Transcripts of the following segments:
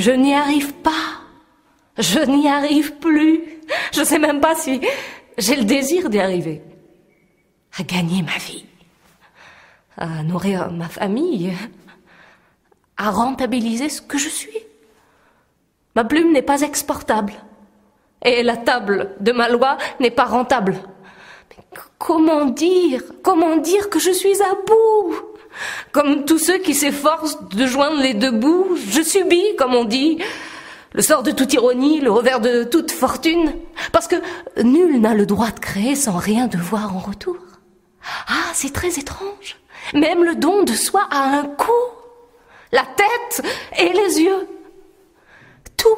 je n'y arrive pas. Je n'y arrive plus. Je sais même pas si j'ai le désir d'y arriver. À gagner ma vie. À nourrir ma famille. À rentabiliser ce que je suis. Ma plume n'est pas exportable. Et la table de ma loi n'est pas rentable. Mais comment dire, comment dire que je suis à bout? Comme tous ceux qui s'efforcent de joindre les deux bouts, je subis, comme on dit, le sort de toute ironie, le revers de toute fortune, parce que nul n'a le droit de créer sans rien devoir en retour. Ah, c'est très étrange. Même le don de soi a un coût. La tête et les yeux. Tout,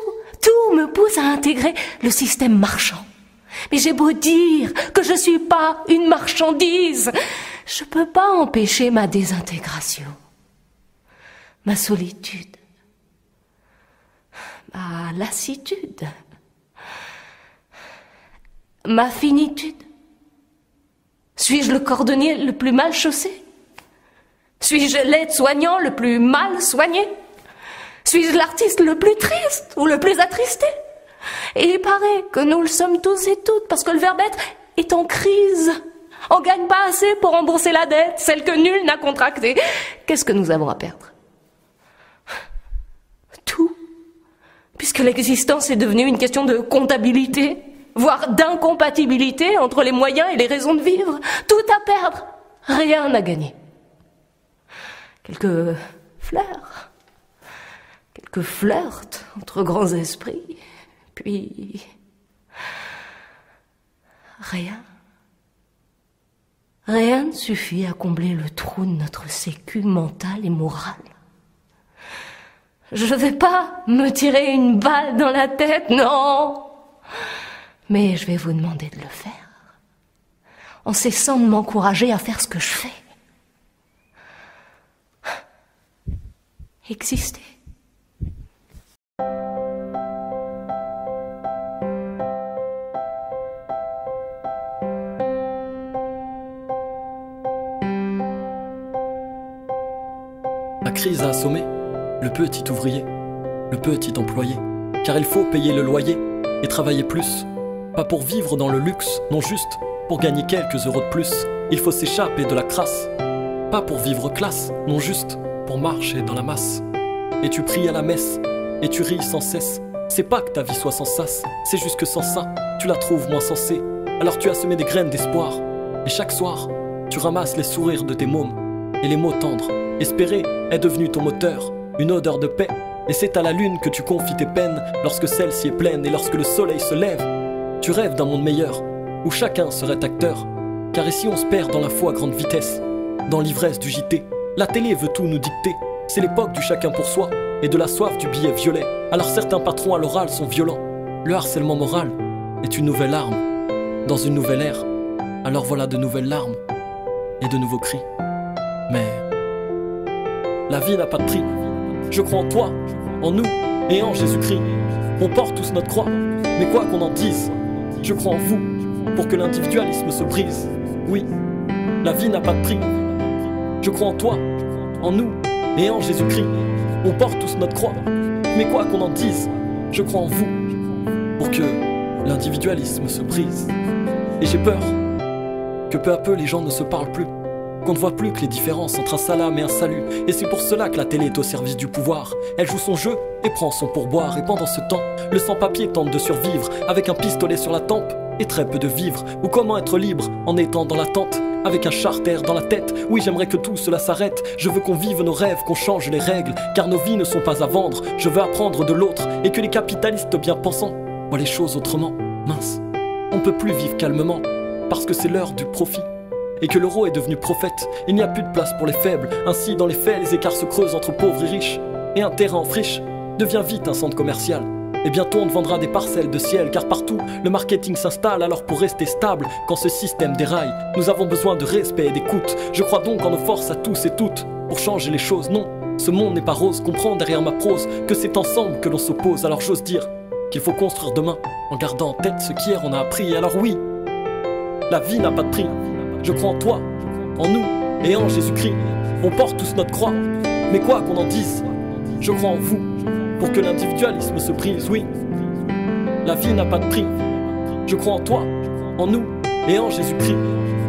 tout me pousse à intégrer le système marchand. Mais j'ai beau dire que je suis pas une marchandise, je peux pas empêcher ma désintégration, ma solitude, ma lassitude, ma finitude. Suis-je le cordonnier le plus mal chaussé? Suis-je l'aide-soignant le plus mal soigné? Suis-je l'artiste le plus triste ou le plus attristé? Il paraît que nous le sommes tous et toutes parce que le verbe être est en crise. On gagne pas assez pour rembourser la dette, celle que nul n'a contractée. Qu'est-ce que nous avons à perdre? Tout. Puisque l'existence est devenue une question de comptabilité, voire d'incompatibilité entre les moyens et les raisons de vivre. Tout à perdre, rien à gagner. Quelques fleurs, que flirte entre grands esprits, puis rien. Rien ne suffit à combler le trou de notre sécu mental et moral. Je ne vais pas me tirer une balle dans la tête, non. Mais je vais vous demander de le faire, en cessant de m'encourager à faire ce que je fais. Exister. Crise a le petit ouvrier, le petit employé, car il faut payer le loyer et travailler plus, pas pour vivre dans le luxe, non juste pour gagner quelques euros de plus, il faut s'échapper de la crasse, pas pour vivre classe, non juste pour marcher dans la masse. Et tu pries à la messe, et tu ris sans cesse, c'est pas que ta vie soit sans sas, c'est juste que sans ça, tu la trouves moins sensée, alors tu as semé des graines d'espoir, et chaque soir, tu ramasses les sourires de tes mômes, et les mots tendres Espérer est devenu ton moteur, une odeur de paix. Et c'est à la lune que tu confies tes peines lorsque celle-ci est pleine et lorsque le soleil se lève. Tu rêves d'un monde meilleur, où chacun serait acteur. Car ici on se perd dans la foi à grande vitesse, dans l'ivresse du JT. La télé veut tout nous dicter. C'est l'époque du chacun pour soi et de la soif du billet violet. Alors certains patrons à l'oral sont violents. Le harcèlement moral est une nouvelle arme dans une nouvelle ère. Alors voilà de nouvelles larmes et de nouveaux cris. Mais la vie n'a pas de prix. Je crois en toi, en nous et en Jésus-Christ. On porte tous notre croix, mais quoi qu'on en dise, je crois en vous pour que l'individualisme se brise. Oui, la vie n'a pas de prix. Je crois en toi, en nous et en Jésus-Christ. On porte tous notre croix, mais quoi qu'on en dise, je crois en vous pour que l'individualisme se brise. Et j'ai peur que peu à peu les gens ne se parlent plus qu'on ne voit plus que les différences entre un salam et un salut. Et c'est pour cela que la télé est au service du pouvoir. Elle joue son jeu et prend son pourboire. Et pendant ce temps, le sans-papier tente de survivre avec un pistolet sur la tempe et très peu de vivre. Ou comment être libre en étant dans l'attente avec un charter dans la tête? Oui, j'aimerais que tout cela s'arrête. Je veux qu'on vive nos rêves, qu'on change les règles, car nos vies ne sont pas à vendre. Je veux apprendre de l'autre et que les capitalistes bien pensants voient les choses autrement. Mince, on peut plus vivre calmement parce que c'est l'heure du profit et que l'euro est devenu prophète. Il n'y a plus de place pour les faibles. Ainsi, dans les faits, les écarts se creusent entre pauvres et riches. Et un terrain en friche devient vite un centre commercial. Et bientôt on vendra des parcelles de ciel, car partout le marketing s'installe. Alors pour rester stable, quand ce système déraille, nous avons besoin de respect et d'écoute. Je crois donc en nos forces à tous et toutes pour changer les choses. Non, ce monde n'est pas rose. Comprends derrière ma prose que c'est ensemble que l'on s'oppose. Alors j'ose dire qu'il faut construire demain en gardant en tête ce qu'hier on a appris. Alors oui, la vie n'a pas de prix. Je crois en toi, en nous et en Jésus-Christ. On porte tous notre croix, mais quoi qu'on en dise, je crois en vous pour que l'individualisme se brise, oui. La vie n'a pas de prix. Je crois en toi, en nous et en Jésus-Christ.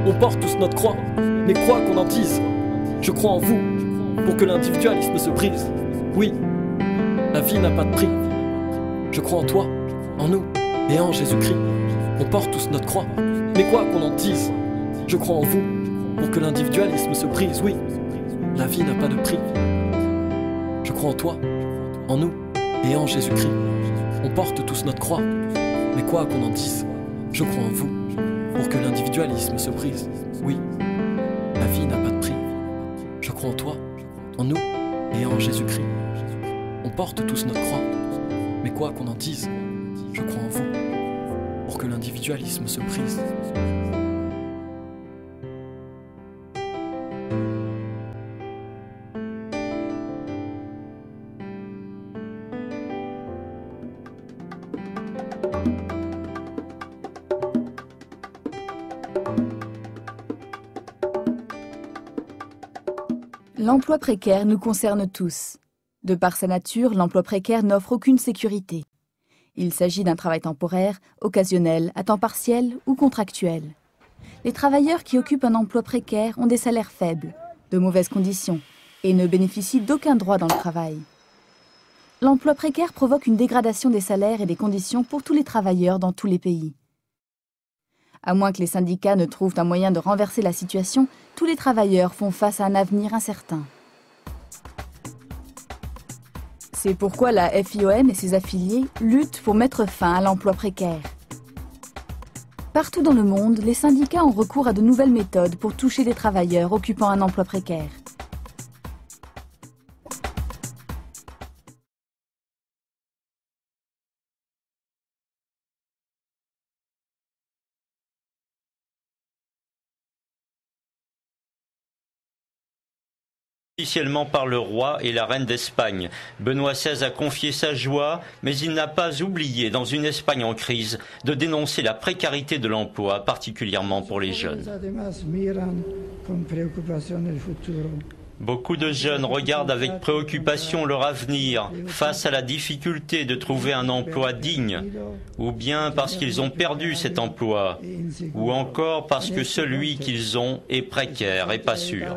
On porte tous notre croix, mais crois qu'on en dise. Je crois en vous pour que l'individualisme se brise. Oui, la vie n'a pas de prix. Je crois en toi, en nous et en Jésus-Christ. On porte tous notre croix, mais quoi qu'on en dise, je crois en vous pour que l'individualisme se brise. Oui, la vie n'a pas de prix. Je crois en toi, en nous et en Jésus-Christ. On porte tous notre croix, mais quoi qu'on en dise, je crois en vous pour que l'individualisme se brise. Oui, la vie n'a pas de prix. Je crois en toi, en nous et en Jésus-Christ. On porte tous notre croix, mais quoi qu'on en dise, je crois en vous pour que l'individualisme se brise. L'emploi précaire nous concerne tous. De par sa nature, l'emploi précaire n'offre aucune sécurité. Il s'agit d'un travail temporaire, occasionnel, à temps partiel ou contractuel. Les travailleurs qui occupent un emploi précaire ont des salaires faibles, de mauvaises conditions et ne bénéficient d'aucun droit dans le travail. L'emploi précaire provoque une dégradation des salaires et des conditions pour tous les travailleurs dans tous les pays. À moins que les syndicats ne trouvent un moyen de renverser la situation, tous les travailleurs font face à un avenir incertain. C'est pourquoi la FIOM et ses affiliés luttent pour mettre fin à l'emploi précaire. Partout dans le monde, les syndicats ont recours à de nouvelles méthodes pour toucher des travailleurs occupant un emploi précaire. Officiellement par le roi et la reine d'Espagne. Benoît XVI a confié sa joie, mais il n'a pas oublié, dans une Espagne en crise, de dénoncer la précarité de l'emploi, particulièrement pour les jeunes. Beaucoup de jeunes regardent avec préoccupation leur avenir face à la difficulté de trouver un emploi digne, ou bien parce qu'ils ont perdu cet emploi, ou encore parce que celui qu'ils ont est précaire et pas sûr.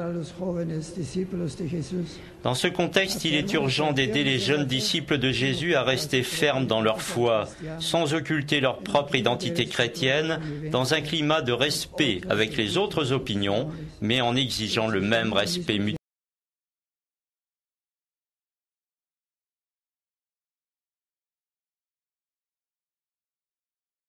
Dans ce contexte, il est urgent d'aider les jeunes disciples de Jésus à rester fermes dans leur foi, sans occulter leur propre identité chrétienne, dans un climat de respect avec les autres opinions, mais en exigeant le même respect mutuel.